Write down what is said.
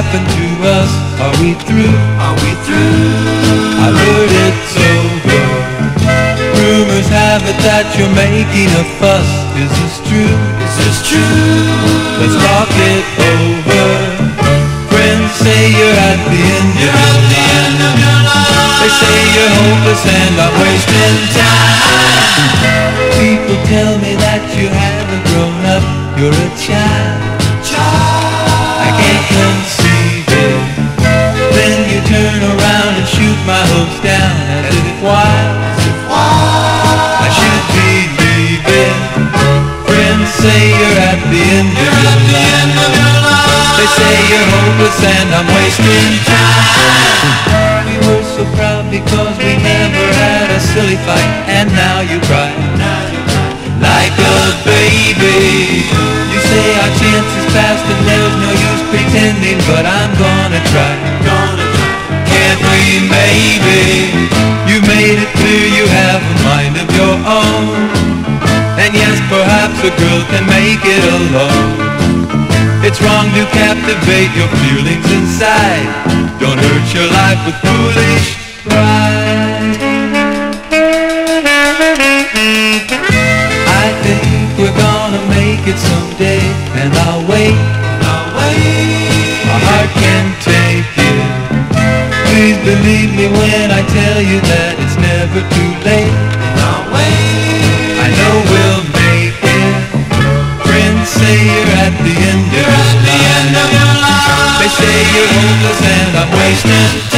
happened to us? Are we through? Are we through? I heard it's over. Rumors have it that you're making a fuss. Is this true? Is this true? Let's talk it over. Friends say you're at the end You're of at your the end of your life. They say you're hopeless and I'm wasting time. People tell me that you haven't grown up. You're a child. At the end of You're your at the end of your life. They say you're hopeless and I'm wasting time. We were so proud because we never had a silly fight, and now you cry like a baby. You say our chance is past and there's no use pretending, but I'm. Gonna try. Can't we maybe? You made it clear you have a mind of your own. And a girl can make it alone. It's wrong to captivate your feelings inside. Don't hurt your life with foolish pride. I think we're gonna make it someday, and I'll wait. Now wait. My heart can take it. Please believe me when I tell you that it's never too late. The end of your end of life. They say you're hopeless and I'm wasting.